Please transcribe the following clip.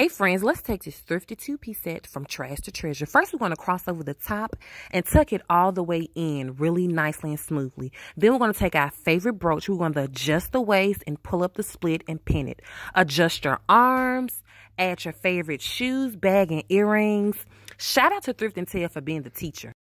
Hey friends, let's take this thrifted two-piece set from trash to treasure. First, we're going to cross over the top and tuck it all the way in really nicely and smoothly. Then we're going to take our favorite brooch. We're going to adjust the waist and pull up the split and pin it. Adjust your arms. Add your favorite shoes, bag, and earrings. Shout out to Thrift and Tail for being the teacher.